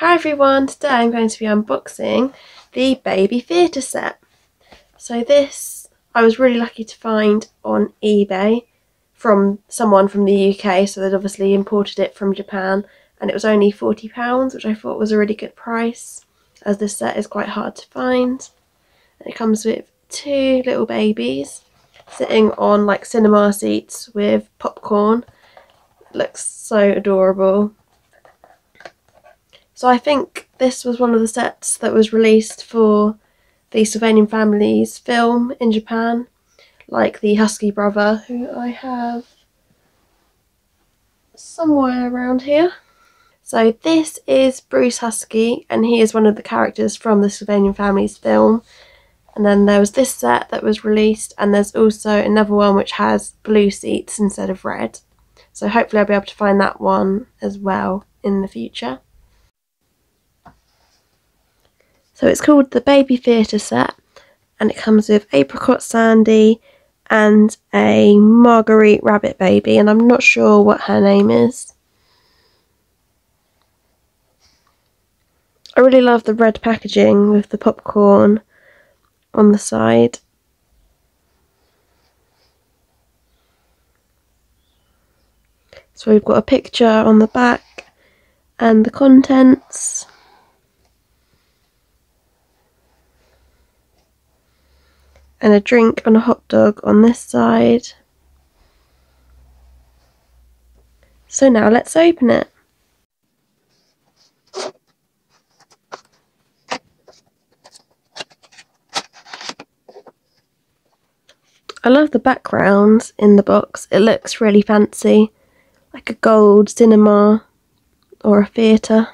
Hi everyone, today I'm going to be unboxing the baby theatre set. So this I was really lucky to find on eBay from someone from the UK, so they'd obviously imported it from Japan and it was only £40 which I thought was a really good price as this set is quite hard to find. And it comes with two little babies sitting on like cinema seats with popcorn. It looks so adorable so I think this was one of the sets that was released for the Sylvanian Families film in Japan, like the Husky brother, who I have somewhere around here. So this is Bruce Husky, and he is one of the characters from the Sylvanian Families film. And then there was this set that was released, and there's also another one which has blue seats instead of red. So hopefully I'll be able to find that one as well in the future. So it's called the Baby Theatre Set and it comes with Apricot Sandy and a Marguerite Rabbit Baby and I'm not sure what her name is. I really love the red packaging with the popcorn on the side. So we've got a picture on the back and the contents. And a drink and a hot dog on this side. So now let's open it. I love the background in the box. It looks really fancy, like a gold cinema or a theatre.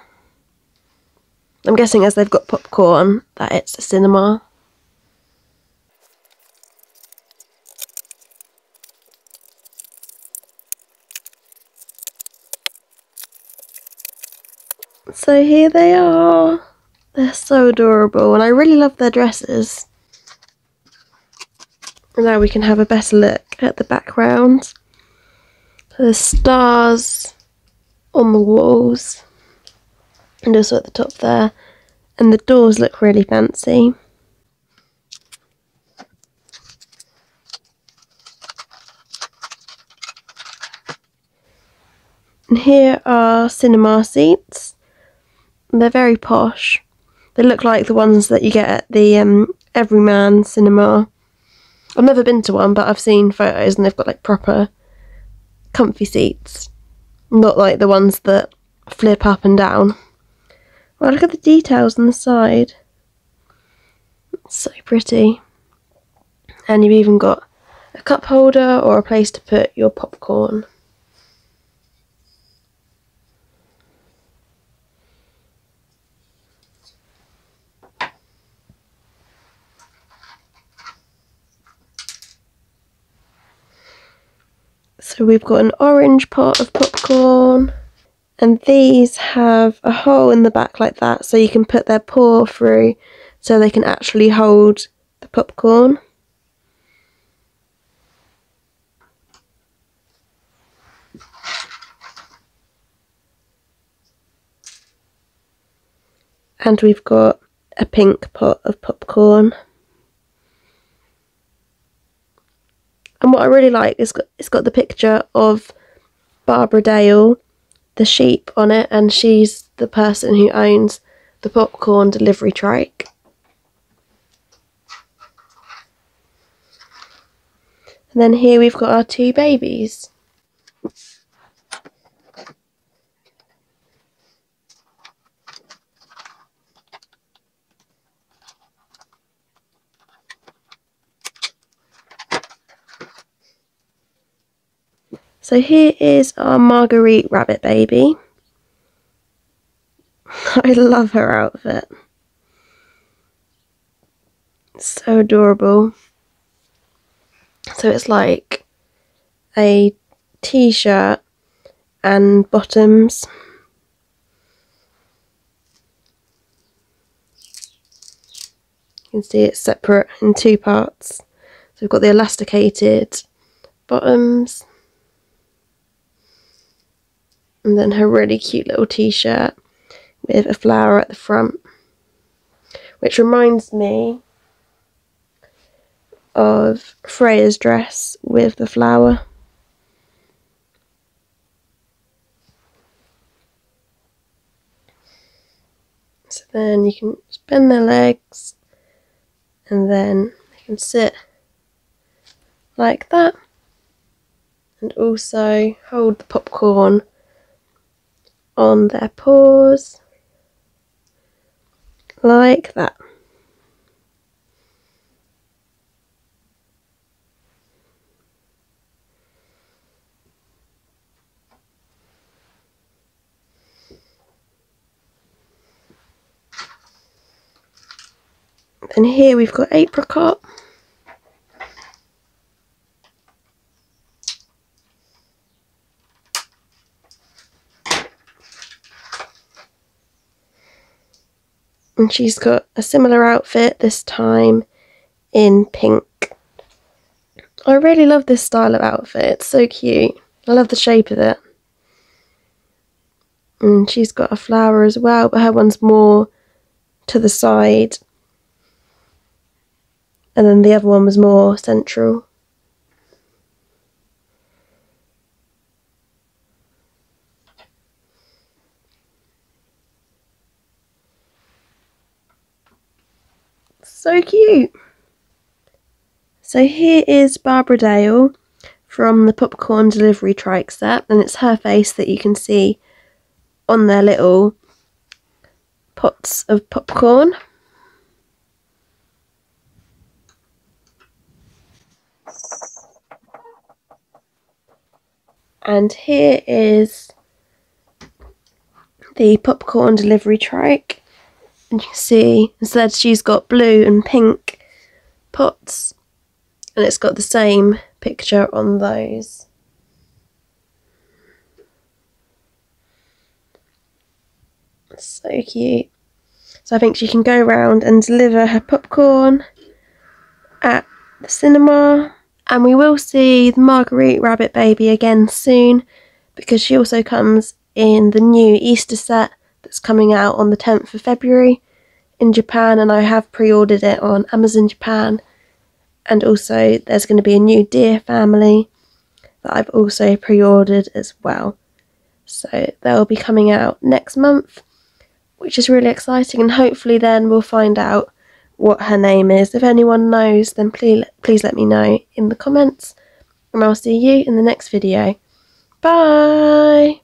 I'm guessing as they've got popcorn that it's a cinema. So here they are. They're so adorable and I really love their dresses. now we can have a better look at the background. There's stars on the walls and also at the top there. And the doors look really fancy. And here are cinema seats. They're very posh. They look like the ones that you get at the um, Everyman cinema. I've never been to one, but I've seen photos and they've got like proper comfy seats. Not like the ones that flip up and down. Well, look at the details on the side. It's so pretty. And you've even got a cup holder or a place to put your popcorn. So we've got an orange pot of popcorn. And these have a hole in the back like that so you can put their paw through so they can actually hold the popcorn. And we've got a pink pot of popcorn. And what I really like is it's got the picture of Barbara Dale, the sheep on it, and she's the person who owns the popcorn delivery trike. And then here we've got our two babies. So here is our Marguerite rabbit baby. I love her outfit. So adorable. So it's like a t-shirt and bottoms. You can see it's separate in two parts. So we've got the elasticated bottoms and then her really cute little t-shirt with a flower at the front. Which reminds me of Freya's dress with the flower. So then you can bend their legs and then they can sit like that and also hold the popcorn on their paws like that. Then here we've got apricot. And she's got a similar outfit this time in pink. I really love this style of outfit. It's so cute. I love the shape of it. And she's got a flower as well, but her one's more to the side. And then the other one was more central. So cute. So here is Barbara Dale from the Popcorn Delivery Trike set, and it's her face that you can see on their little pots of popcorn. And here is the popcorn delivery trike and you can see instead she's got blue and pink pots and it's got the same picture on those. So cute. So I think she can go around and deliver her popcorn at the cinema. And we will see the Marguerite Rabbit Baby again soon because she also comes in the new Easter set coming out on the 10th of February in Japan, and I have pre ordered it on Amazon Japan. And also, there's going to be a new Deer family that I've also pre ordered as well. So they'll be coming out next month, which is really exciting, and hopefully, then we'll find out what her name is. If anyone knows, then please, please let me know in the comments, and I'll see you in the next video. Bye!